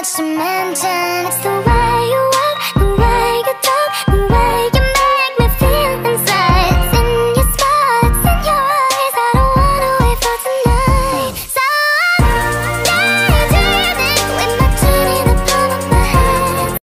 much to mention. It's the